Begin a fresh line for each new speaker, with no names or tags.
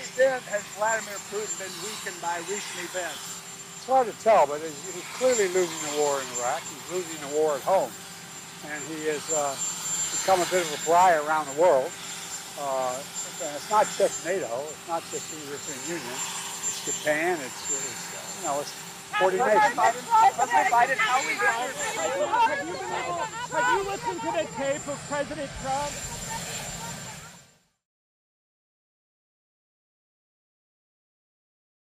extent has Vladimir Putin been weakened by recent events?
It's hard to tell, but he's, clearly losing the war in Iraq. He's losing the war at home. And he has uh, become a bit of a pariah around the world. Uh, and it's not just NATO. It's not just the European Union. It's Japan. It's, it's you know, it's 40 nations.
President Biden, how we
Have you listened to the tape of President Trump